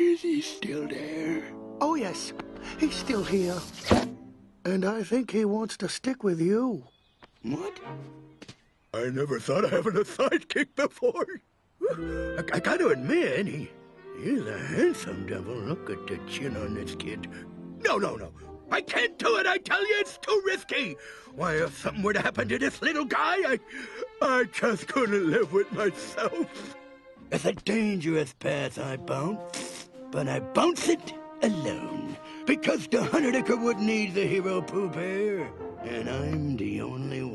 Is he still there? Oh, yes. He's still here. And I think he wants to stick with you. What? I never thought of having a sidekick before. I, I gotta admit, he, he's a handsome devil. Look at the chin on this kid. No, no, no. I can't do it, I tell you, it's too risky. Why, if something were to happen to this little guy, I, I just couldn't live with myself. It's a dangerous path I bounce, but I bounce it alone. Because the Hundred Acre Wood needs a hero, Pooh Bear, and I'm the only one.